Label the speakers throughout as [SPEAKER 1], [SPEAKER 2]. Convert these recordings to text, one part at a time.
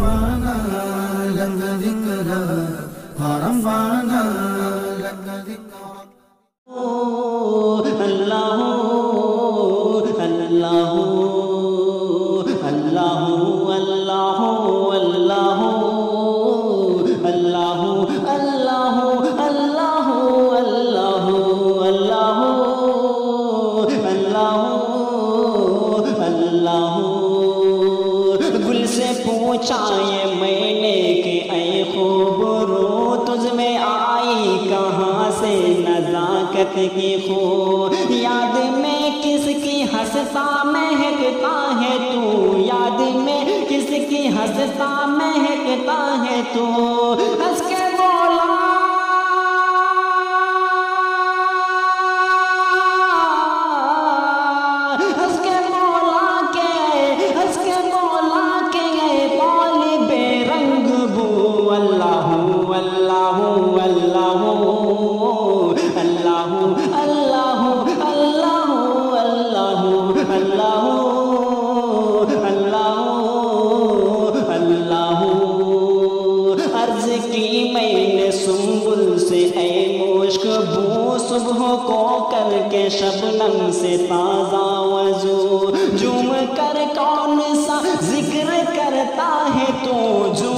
[SPEAKER 1] bana langa dikra haram oh, o allah. पूछा ये मैंने कि ऐ खूबरू तुझ में आई, कहाँ से नजाकत की खो याद में किसकी हंसता महकता है तू? याद में किसकी हंसता महकता है तू? हंस के अल्लाह अल्लाह अल्लाह अल्लाह अल्लाह अल्लाह अल्लाह अल्लाह अल्लाह अर्ज़ की मैंने सुम्बुल से ऐ मुश्क बू सुबह को करके शबनम से ताज़ा वज़ू झूम कर कौन सा ज़िक्र करता है तू झूम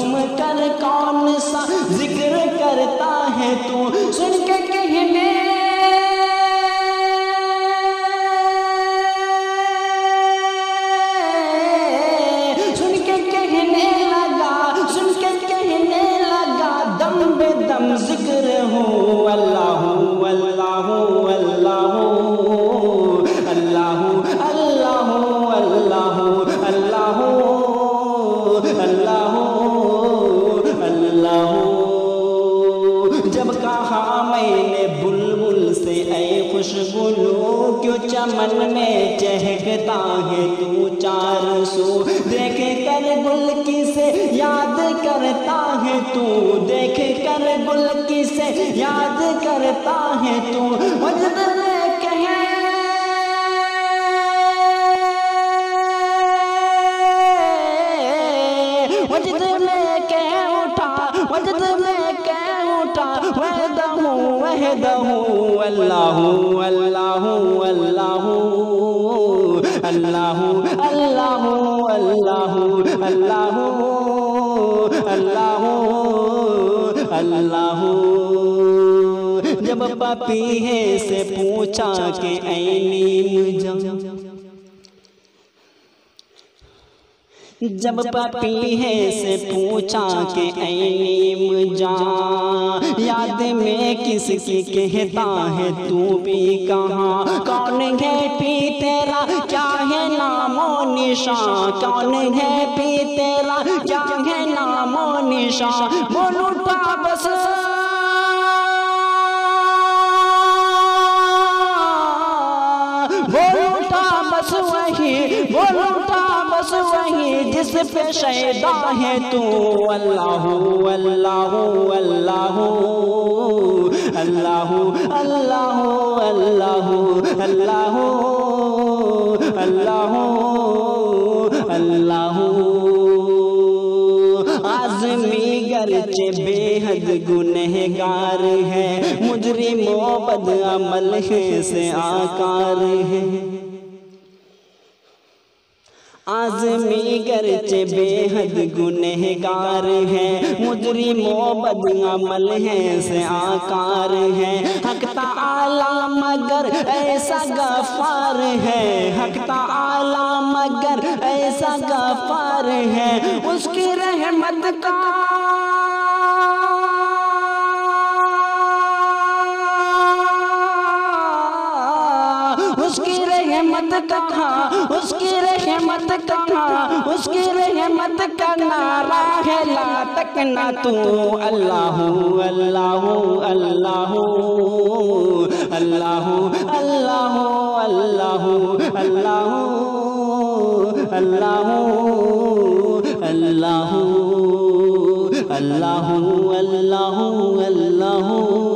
[SPEAKER 1] चमन में चहकता है तू चार सो? देख कर गुल किसे याद करता है तू कर गुल किसे याद करता है तू वजद में कहे। वजद में कह उठा वजद में कह उठा वहदहू वहदहू अल्लाह अल्लाह अल्लाह अल्लाह अल्लाह अल्लाह अल्लाह अल्लाह। अल्लाह। जब पपीहे से पूछा के ऐनी जा जब पपी है से पूछा के ऐम जा याद में किसकी कहता है तू भी कहाँ? कौन है पी तेरा? क्या है नामो निशा कौन है पी तेरा? क्या है नामो निशा बोलो उठा बस जिस पे शैदा है तू, अल्लाह अल्लाह अल्लाह अल्लाह अल्लाह अल्लाह अल्लाह अल्लाह अल्लाह। आजमी गरचे बेहद गुनहगार है, मुजरिमो बद अमल है से आकार है। आजमी गरचे बेहद गुनहगार है। मुजरी मोहब्बत अमल है, से आकार है। हकता आला मगर ऐसा गफार है। हकता आला मगर ऐसा गफार है। उसकी रहमत का रहमत कहाँ उसकी रहमत कहाँ उसकी रहमत का नारा है ला तक ना तू अल्लाह अल्लाह अल्लाह अल्लाह अल्लाह अल्लाह अल्लाह अल्लाह अल्लाह अल्लाह अल्लाह